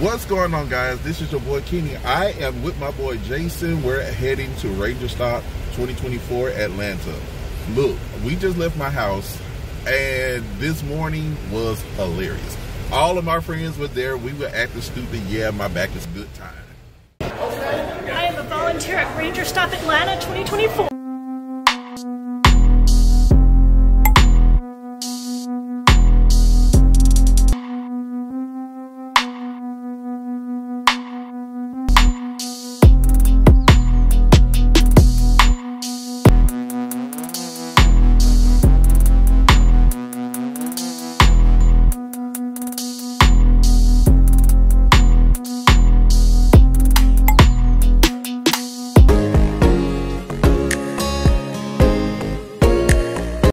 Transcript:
What's going on, guys? This is your boy Kenny. I am with my boy Jason. We're heading to Ranger Stop 2024 Atlanta. Look, we just left my house, and this morning was hilarious. All of my friends were there. We were acting stupid. Yeah, my back is good time. I am a volunteer at Ranger Stop Atlanta 2024.